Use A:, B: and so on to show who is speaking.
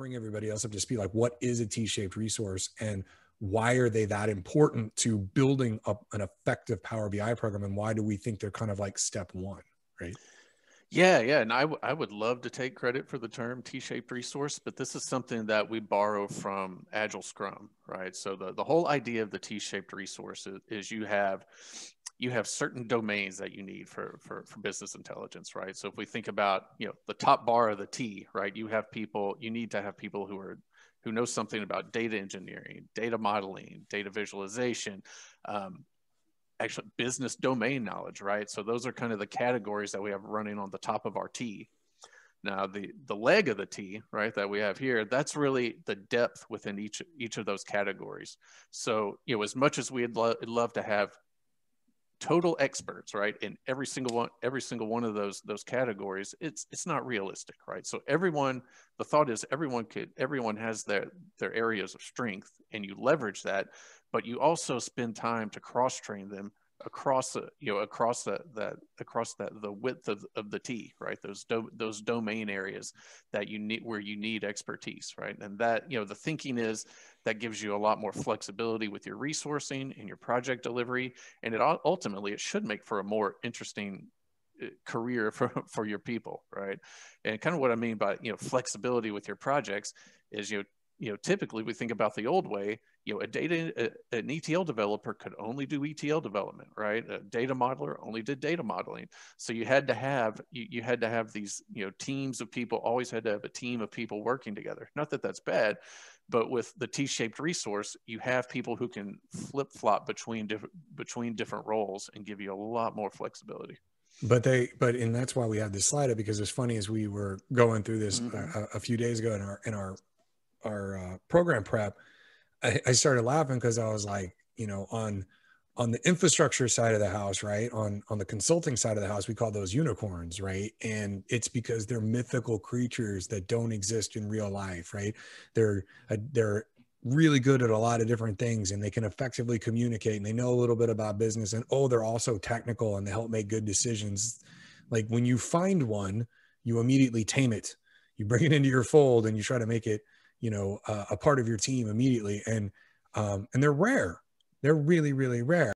A: bring everybody else up to speed like what is a t-shaped resource and why are they that important to building up an effective power bi program and why do we think they're kind of like step one right
B: yeah, yeah, and I, I would love to take credit for the term T-shaped resource, but this is something that we borrow from Agile Scrum, right? So the, the whole idea of the T-shaped resource is, is you have you have certain domains that you need for, for for business intelligence, right? So if we think about you know the top bar of the T, right? You have people, you need to have people who are who know something about data engineering, data modeling, data visualization, um, actually business domain knowledge, right? So those are kind of the categories that we have running on the top of our T. Now the the leg of the T, right, that we have here, that's really the depth within each each of those categories. So you know, as much as we'd lo- love to have total experts, right, in every single one every single one of those those categories, it's it's not realistic, right? So everyone, the thought is everyone could everyone has their their areas of strength, and you leverage that but you also spend time to cross train them across the you know across the that across that the width of, of the T right? Those do, those domain areas that you need where you need expertise right? And that you know the thinking is that gives you a lot more flexibility with your resourcing and your project delivery. And it ultimately it should make for a more interesting uh, career for, for your people right? And kind of what i mean by you know flexibility with your projects is you know you know, typically we think about the old way, you know, a data, a, an ETL developer could only do ETL development, right? A data modeler only did data modeling. So you had to have, you, you had to have these, you know, teams of people, always had to have a team of people working together. Not that that's bad, but with the T-shaped resource, you have people who can flip flop between different, between different roles and give you a lot more flexibility
A: but they but and that's why we have this slide up because as funny as we were going through this mm-hmm. a, a, few days ago in our in our our uh, program prep, I, I started laughing because I was like, you know, on on the infrastructure side of the house, right? On on the consulting side of the house, we call those unicorns, right? And it's because they're mythical creatures that don't exist in real life, right? They're uh, they're really good at a lot of different things and they can effectively communicate and they know a little bit about business and oh they're also technical and they help make good decisions like when you find one you immediately tame it you bring it into your fold and you try to make it you know uh, a part of your team immediately. And um, and they're rare. They're really really rare